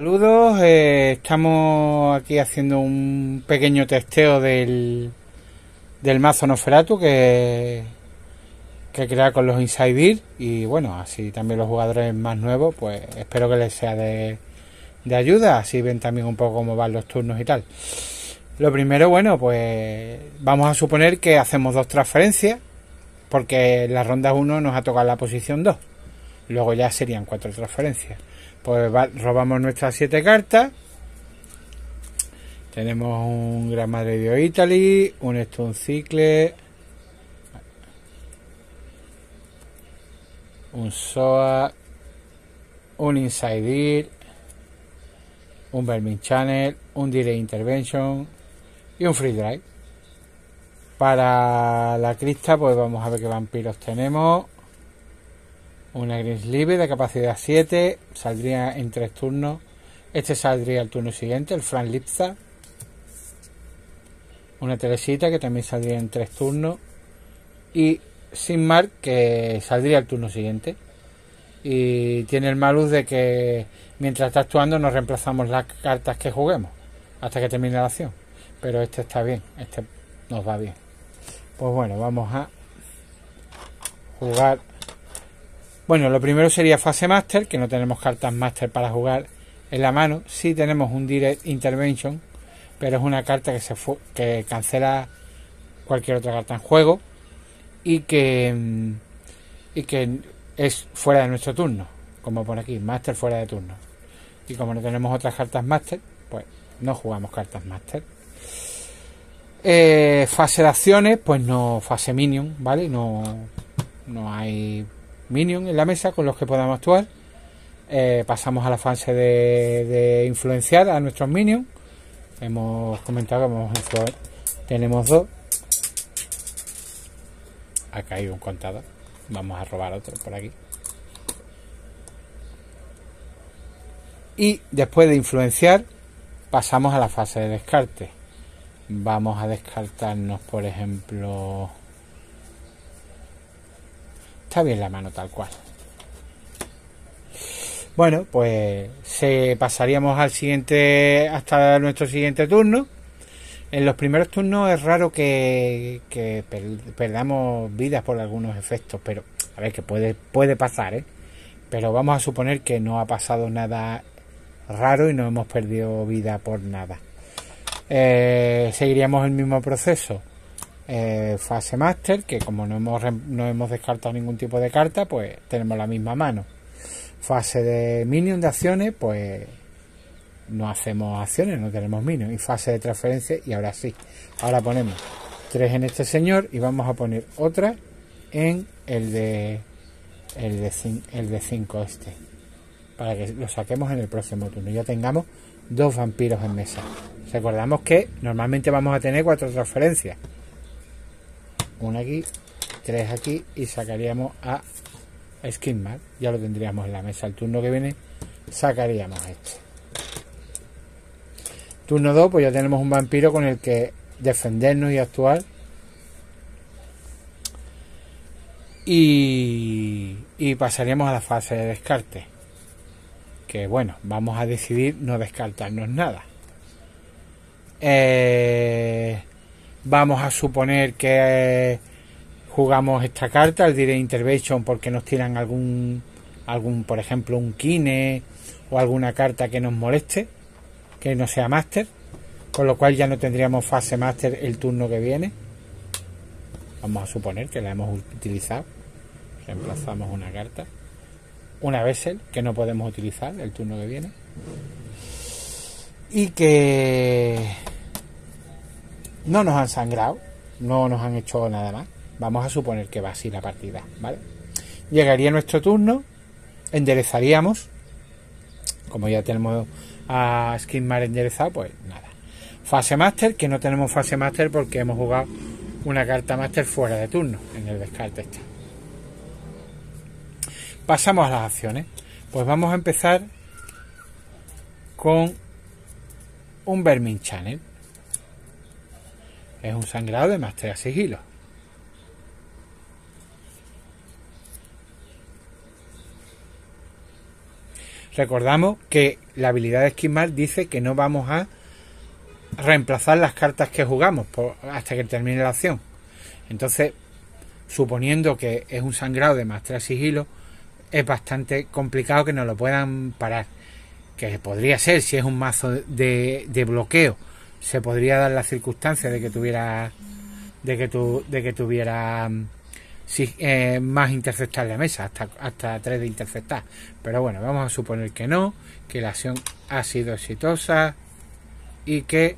Saludos, eh, estamos aquí haciendo un pequeño testeo del, del mazo Noferatu que, que crea con los Inside y bueno, así también los jugadores más nuevos, pues espero que les sea de, de ayuda, así ven también un poco cómo van los turnos y tal. Lo primero, bueno, pues vamos a suponer que hacemos dos transferencias, porque en la ronda 1 nos ha tocado la posición 2. Luego ya serían cuatro transferencias. Pues robamos nuestras siete cartas. Tenemos un Gran Madrid Italy, un Stone Cycle, un SOA, un Inside un Vermin Channel, un Direct Intervention y un Free Drive. Para la crista, pues vamos a ver qué vampiros tenemos. Una Grinslive de capacidad 7, saldría en 3 turnos. Este saldría el turno siguiente, el Frank Lipza. Una Teresita que también saldría en 3 turnos. Y Sinmar que saldría el turno siguiente. Y tiene el malus de que mientras está actuando nos reemplazamos las cartas que juguemos hasta que termine la acción. Pero este está bien, este nos va bien. Pues bueno, vamos a jugar bueno, lo primero sería fase master, que no tenemos cartas master para jugar en la mano. Sí tenemos un direct intervention, pero es una carta que se que cancela cualquier otra carta en juego y que y que es fuera de nuestro turno, como por aquí, master fuera de turno. Y como no tenemos otras cartas master, pues no jugamos cartas master. Eh, fase de acciones, pues no fase minion, ¿vale? No, no hay minion en la mesa con los que podamos actuar. Eh, pasamos a la fase de, influenciar a nuestros minions. Hemos comentado que hemos tenemos dos. Ha caído un contador. Vamos a robar otro por aquí. Y después de influenciar, pasamos a la fase de descarte. Vamos a descartarnos, por ejemplo, Está bien la mano tal cual. Bueno, pues se pasaríamos al siguiente hasta nuestro siguiente turno. En los primeros turnos es raro que, perdamos vidas por algunos efectos, pero a ver que puede puede pasar, ¿eh? Pero vamos a suponer que no ha pasado nada raro y no hemos perdido vida por nada. Eh, seguiríamos el mismo proceso eh, fase master, que como no hemos, no hemos descartado ningún tipo de carta, pues tenemos la misma mano. Fase de minion de acciones, pues no hacemos acciones, no tenemos minion. Y fase de transferencia, y ahora sí. Ahora ponemos tres en este señor y vamos a poner otra en el de el el de 5 este para que lo saquemos en el próximo turno ya tengamos dos vampiros en mesa recordamos que normalmente vamos a tener cuatro transferencias una aquí, tres aquí y sacaríamos a Skinmar. Ya lo tendríamos en la mesa. El turno que viene sacaríamos este. Turno 2, pues ya tenemos un vampiro con el que defendernos y actuar. Y, y pasaríamos a la fase de descarte. Que bueno, vamos a decidir no descartarnos nada. Eh, Vamos a suponer que jugamos esta carta, el Direct Intervention, porque nos tiran algún, algún, por ejemplo, un Kine o alguna carta que nos moleste, que no sea Master, con lo cual ya no tendríamos fase Master el turno que viene. Vamos a suponer que la hemos utilizado. Reemplazamos una carta. Una Vessel que no podemos utilizar el turno que viene. Y que no nos han sangrado, no nos han hecho nada más. Vamos a suponer que va así la partida, ¿vale? Llegaría nuestro turno, enderezaríamos, como ya tenemos a Skinmar enderezado, pues nada. Fase Master, que no tenemos fase Master porque hemos jugado una carta Master fuera de turno, en el descarte este. Pasamos a las acciones. Pues vamos a empezar con un Vermin Channel es un sangrado de más tres sigilo. Recordamos que la habilidad de esquimar dice que no vamos a reemplazar las cartas que jugamos hasta que termine la acción. Entonces, suponiendo que es un sangrado de más 3 sigilo, es bastante complicado que nos lo puedan parar. Que podría ser, si es un mazo de bloqueo, se podría dar la circunstancia de que tuviera de que tu, de que tuviera mm, eh, más interceptar la mesa, hasta, hasta 3 de interceptar. Pero bueno, vamos a suponer que no, que la acción ha sido exitosa y que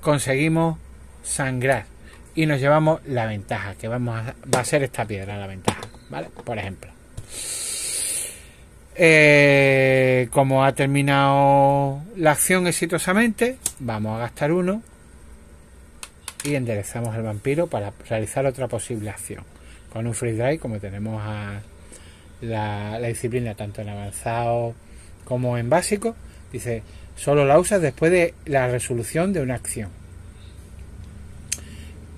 conseguimos sangrar y nos llevamos la ventaja, que vamos a, va a ser esta piedra la ventaja, ¿vale? Por ejemplo. Eh, como ha terminado la acción exitosamente, vamos a gastar uno y enderezamos el vampiro para realizar otra posible acción. Con un free drive, como tenemos a la, disciplina tanto en avanzado como en básico, dice, solo la usas después de la resolución de una acción.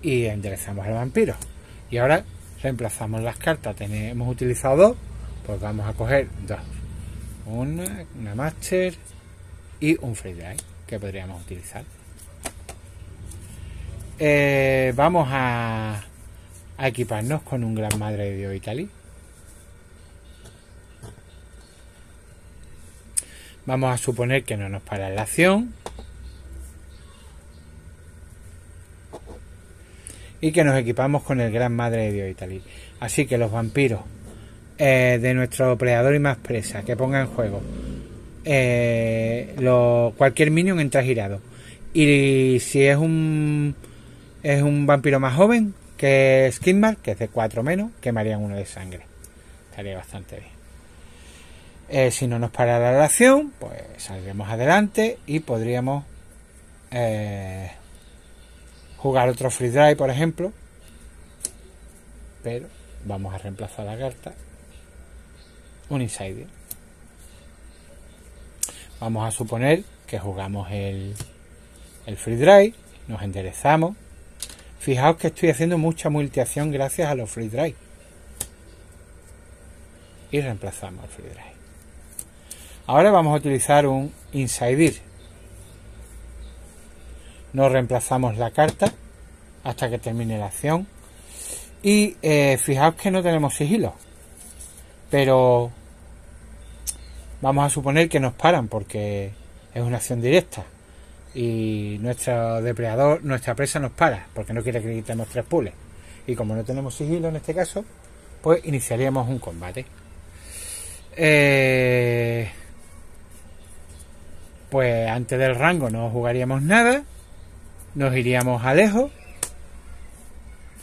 Y enderezamos el vampiro. Y ahora reemplazamos las cartas. Tenemos utilizado dos, pues vamos a coger dos. Una, una master y un free drive que podríamos utilizar. Eh, vamos a, equiparnos con un Gran Madre de Dios Italy. Vamos a suponer que no nos para la acción. Y que nos equipamos con el Gran Madre de Dios Italy. Así que los vampiros eh, de nuestro predador y más presa que ponga en juego eh, cualquier minion entra girado. Y si es un es un vampiro más joven que Skidmark, que es de 4 menos, quemarían uno de sangre. Estaría bastante bien. Eh, si no nos para la acción, pues saldremos adelante y podríamos jugar otro free drive, por ejemplo. Pero vamos a reemplazar la carta. Un insider. Vamos a suponer que jugamos el, el free drive, nos enderezamos Fijaos que estoy haciendo mucha multiacción gracias a los free drive. Y reemplazamos el free drive. Ahora vamos a utilizar un insider. No reemplazamos la carta hasta que termine la acción. Y eh, fijaos que no tenemos sigilo. Pero vamos a suponer que nos paran porque es una acción directa y nuestro depredador, nuestra presa nos para porque no quiere que quitemos tres pules. Y como no tenemos sigilo en este caso, pues iniciaríamos un combate. Eh, pues antes del rango no jugaríamos nada, nos iríamos a lejos.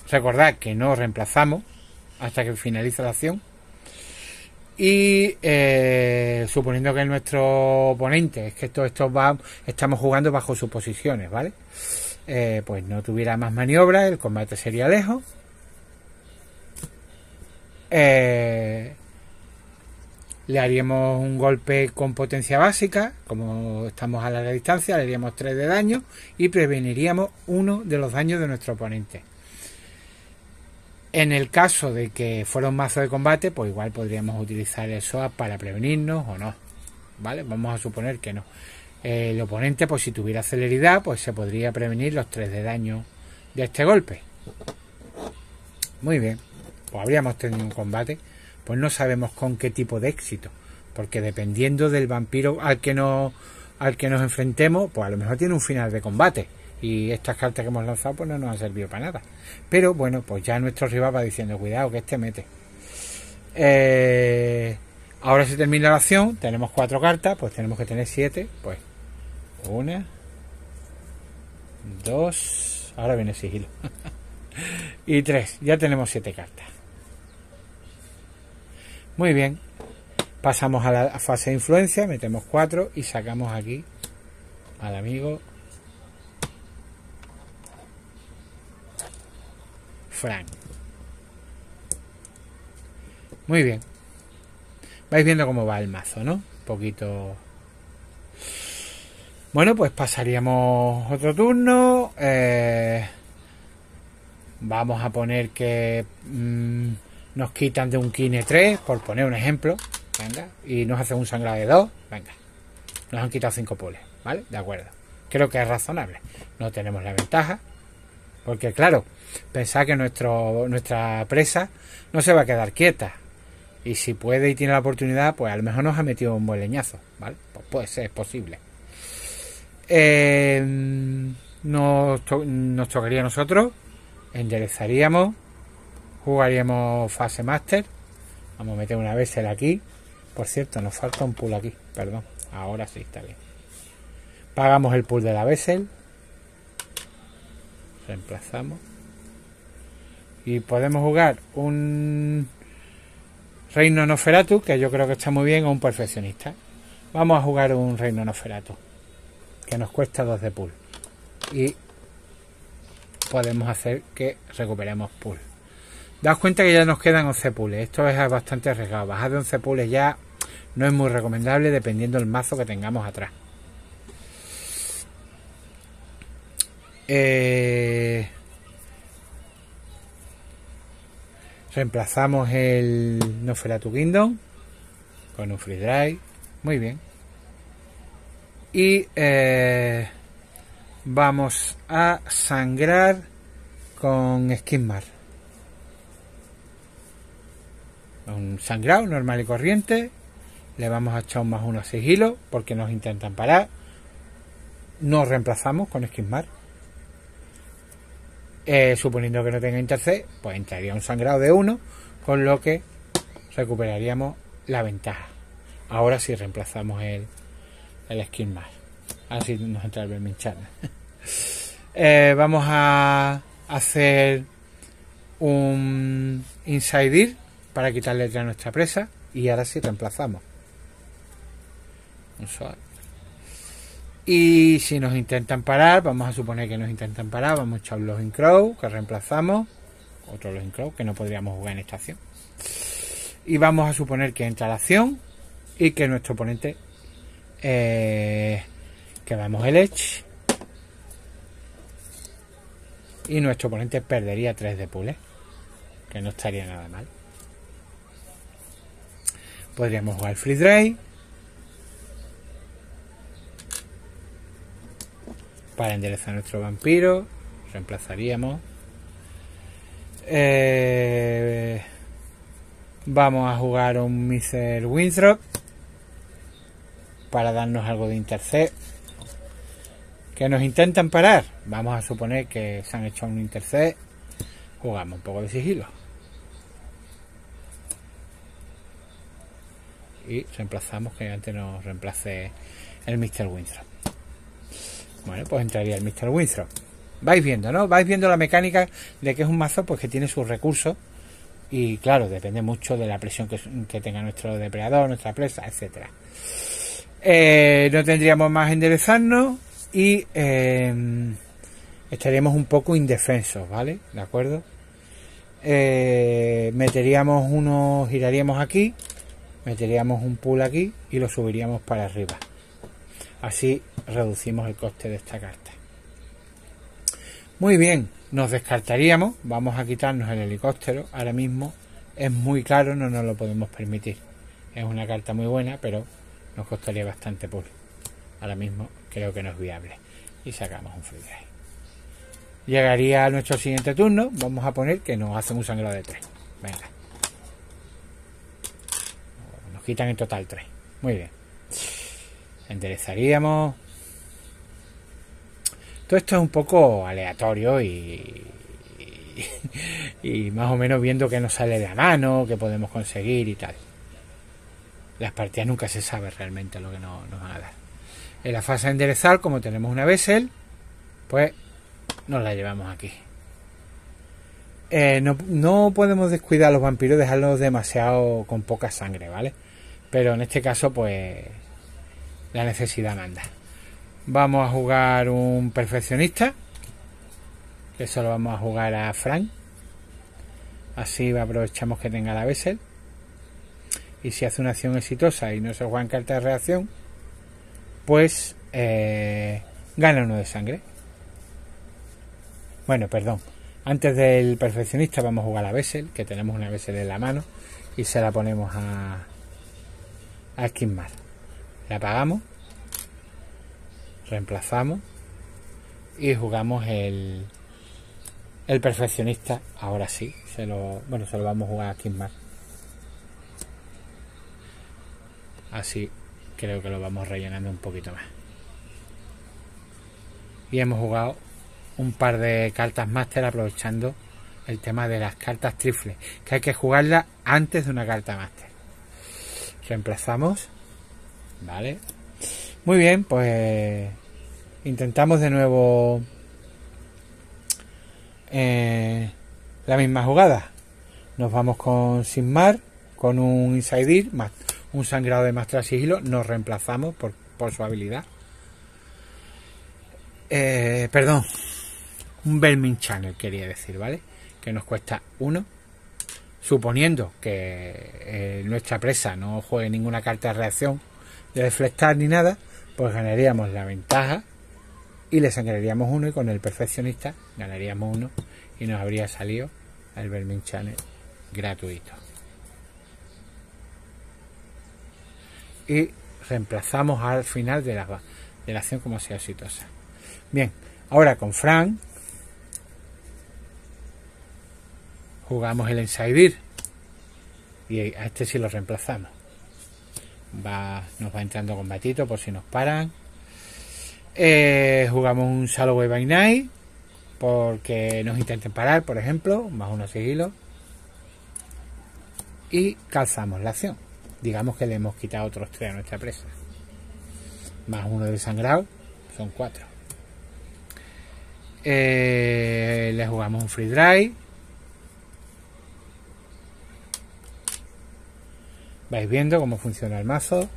Recordad que no reemplazamos hasta que finalice la acción y eh, suponiendo que nuestro oponente es que esto, esto va, estamos jugando bajo sus posiciones, ¿vale? Eh, pues no tuviera más maniobra, el combate sería lejos. Eh, le haríamos un golpe con potencia básica, como estamos a larga distancia, le haríamos 3 de daño y preveniríamos uno de los daños de nuestro oponente. En el caso de que fuera un mazo de combate, pues igual podríamos utilizar el SOA para prevenirnos o no. ¿Vale? Vamos a suponer que no. El oponente, pues si tuviera celeridad, pues se podría prevenir los 3 de daño de este golpe. Muy bien. Pues habríamos tenido un combate. Pues no sabemos con qué tipo de éxito. Porque dependiendo del vampiro al que nos, al que nos enfrentemos, pues a lo mejor tiene un final de combate y estas cartas que hemos lanzado pues no nos han servido para nada. Pero bueno, pues ya nuestro rival va diciendo, cuidado que este mete. Eh, ahora se termina la acción, tenemos cuatro cartas, pues tenemos que tener siete, pues una, dos, ahora viene sigilo. y tres, ya tenemos siete cartas. Muy bien, pasamos a la fase de influencia, metemos cuatro y sacamos aquí al amigo Frank. Muy bien. Vais viendo cómo va el mazo, ¿no? Un poquito... Bueno, pues pasaríamos otro turno. Eh, vamos a poner que mm, nos quitan de un Kine 3, por poner un ejemplo. venga. Y nos hace un sangrado de 2, venga. Nos han quitado 5 pules, ¿vale? De acuerdo. Creo que es razonable. No tenemos la ventaja. Porque claro, pensad que nuestro, nuestra presa no se va a quedar quieta. Y si puede y tiene la oportunidad, pues a lo mejor nos ha metido un buen leñazo, ¿vale? Pues puede ser, es posible. Eh, nos, nos tocaría a nosotros, enderezaríamos, jugaríamos fase master. Vamos a meter una vez aquí. Por cierto, nos falta un pool aquí, perdón. Ahora sí está bien. Pagamos el pool de la Bessel. Reemplazamos. Y podemos jugar un Reino Noferatu, que yo creo que está muy bien, o un perfeccionista. Vamos a jugar un Reino Noferatu, que nos cuesta 2 de pool. Y podemos hacer que recuperemos pool. Daos cuenta que ya nos quedan 11 pools. Esto es bastante arriesgado. Bajar de 11 pools ya no es muy recomendable dependiendo del mazo que tengamos atrás. Eh, reemplazamos el Noferatu Kingdom con un Free Drive. Muy bien. Y eh, vamos a sangrar con Skinmar. Un sangrado normal y corriente. Le vamos a echar un más uno a sigilo porque nos intentan parar. Nos reemplazamos con Skinmar. Eh, suponiendo que no tenga interce, pues entraría un sangrado de 1, con lo que recuperaríamos la ventaja. Ahora sí reemplazamos el, el skin más. Así nos entra el Vermin eh, vamos a hacer un inside para quitarle a nuestra presa y ahora sí reemplazamos. Un y si nos intentan parar, vamos a suponer que nos intentan parar, vamos a echar los Crow, que reemplazamos. Otro los Crow, que no podríamos jugar en esta acción. Y vamos a suponer que entra la acción y que nuestro oponente eh, vamos el Edge. Y nuestro oponente perdería 3 de pule, que no estaría nada mal. Podríamos jugar Free Drive para enderezar nuestro vampiro reemplazaríamos eh, vamos a jugar un Mr. Winthrop para darnos algo de intercept que nos intentan parar vamos a suponer que se han hecho un intercept jugamos un poco de sigilo y reemplazamos que antes nos reemplace el Mr. Winthrop bueno, pues entraría el Mr. Winthrop. Vais viendo, ¿no? Vais viendo la mecánica de que es un mazo pues que tiene sus recursos y claro, depende mucho de la presión que, tenga nuestro depredador, nuestra presa, etcétera. Eh, no tendríamos más enderezarnos y eh, estaríamos un poco indefensos, ¿vale? ¿De acuerdo? Eh, meteríamos uno, giraríamos aquí, meteríamos un pool aquí y lo subiríamos para arriba. Así reducimos el coste de esta carta. Muy bien, nos descartaríamos, vamos a quitarnos el helicóptero, ahora mismo es muy caro, no nos lo podemos permitir. Es una carta muy buena, pero nos costaría bastante por. Ahora mismo creo que no es viable. Y sacamos un free Llegaría a nuestro siguiente turno, vamos a poner que nos hacen un sangrado de 3. Venga. Nos quitan en total 3. Muy bien. Enderezaríamos, todo esto es un poco aleatorio y, y, más o menos viendo que nos sale de la mano, que podemos conseguir y tal. Las partidas nunca se sabe realmente lo que nos, van a dar. En la fase de enderezar, como tenemos una Bessel, pues nos la llevamos aquí. Eh, no, no, podemos descuidar a los vampiros, dejarlos demasiado con poca sangre, ¿vale? Pero en este caso, pues la necesidad manda. Vamos a jugar un perfeccionista. Que solo vamos a jugar a Frank. Así aprovechamos que tenga la Bessel. Y si hace una acción exitosa y no se juega en carta de reacción, pues eh, gana uno de sangre. Bueno, perdón. Antes del perfeccionista vamos a jugar a Bessel, que tenemos una Bessel en la mano y se la ponemos a, a esquimar. La apagamos, reemplazamos y jugamos el, el perfeccionista. Ahora sí, se lo, bueno, se lo vamos a jugar a esquimar. Así creo que lo vamos rellenando un poquito más. Y hemos jugado un par de cartas máster aprovechando el tema de las cartas trifles, que hay que jugarlas antes de una carta máster. Reemplazamos, ¿vale? Muy bien, pues intentamos de nuevo eh, la misma jugada. Nos vamos con Sinmar, con un Inside más un sangrado de Master Sigilo, nos reemplazamos por, por su habilidad. Eh, perdón, un Belmin Channel quería decir, ¿vale? Que nos cuesta uno. Suponiendo que eh, nuestra presa no juegue ninguna carta de reacción de deflectar ni nada, pues ganaríamos la ventaja y le sangraríamos uno y con el perfeccionista ganaríamos uno y nos habría salido el Vermin Channel gratuito. Y reemplazamos al final de la, de la acción como sea exitosa. Bien, ahora con Frank jugamos el Insider y a este sí lo reemplazamos. Va, nos va entrando combatito por si nos paran. Eh, jugamos un Shalloway by Night porque nos intenten parar, por ejemplo, más uno sigilo. Y calzamos la acción. Digamos que le hemos quitado otros tres a nuestra presa. Más uno de sangrado, son cuatro. Eh, le jugamos un free drive vais viendo cómo funciona el mazo.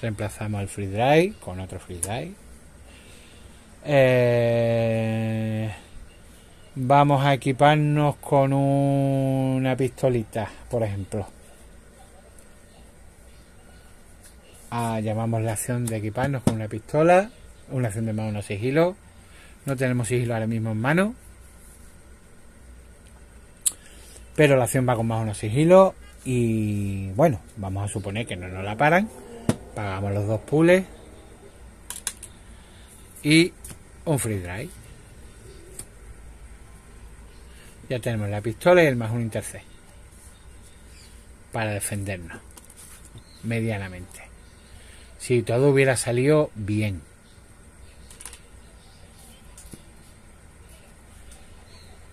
Reemplazamos el free drive con otro free drive. Eh, vamos a equiparnos con una pistolita por ejemplo. Ah, llamamos la acción de equiparnos con una pistola una acción de mano sigilo. No tenemos sigilo ahora mismo en mano. Pero la acción va con más unos sigilo y bueno, vamos a suponer que no nos la paran. Pagamos los dos pools. Y un free drive. Ya tenemos la pistola y el más un intercept. Para defendernos. Medianamente. Si todo hubiera salido bien.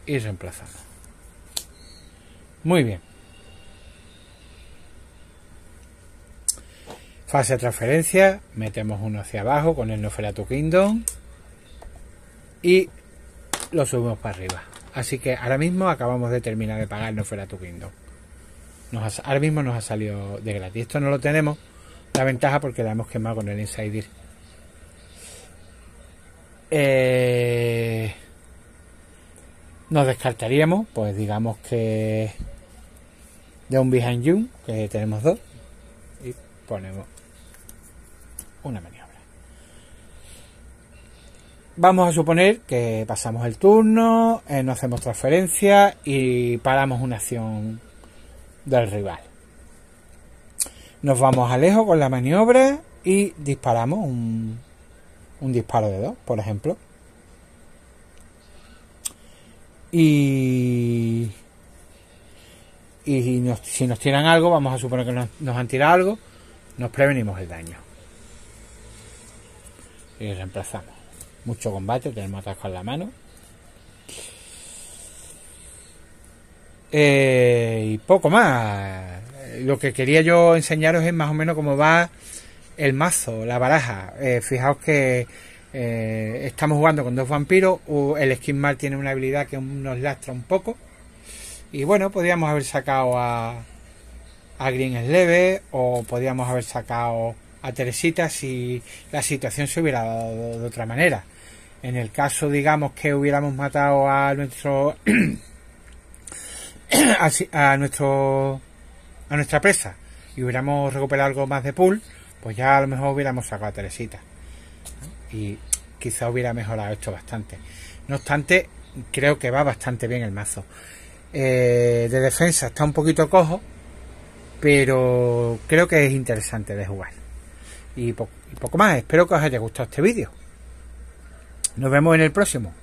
Y reemplazamos. Muy bien. Fase de transferencia, metemos uno hacia abajo con el Noferatu Kingdom y lo subimos para arriba. Así que ahora mismo acabamos de terminar de pagar el Noferatu Kingdom. Ahora mismo nos ha salido de gratis. Esto no lo tenemos, la ventaja porque la hemos quemado con el Insider. Eh, nos descartaríamos, pues digamos que de un Behind You, que tenemos dos, y ponemos una maniobra. Vamos a suponer que pasamos el turno, eh, no hacemos transferencia y paramos una acción del rival. Nos vamos a lejos con la maniobra y disparamos un, un disparo de dos, por ejemplo. Y, y si nos tiran algo, vamos a suponer que nos, nos han tirado algo, nos prevenimos el daño y reemplazamos. Mucho combate, tenemos atrás con la mano. Eh, y poco más. Lo que quería yo enseñaros es más o menos cómo va el mazo, la baraja. Eh, fijaos que eh, estamos jugando con dos vampiros. El skin mal tiene una habilidad que nos lastra un poco. Y bueno, podríamos haber sacado a, a Green Sleve o podríamos haber sacado a Teresita si la situación se hubiera dado de otra manera. En el caso, digamos, que hubiéramos matado a nuestro a nuestro a nuestra presa y hubiéramos recuperado algo más de pool, pues ya a lo mejor hubiéramos sacado a Teresita. Y quizá hubiera mejorado esto bastante. No obstante, creo que va bastante bien el mazo. Eh, de defensa está un poquito cojo, pero creo que es interesante de jugar. Y, y poco más, espero que os haya gustado este vídeo. Nos vemos en el próximo.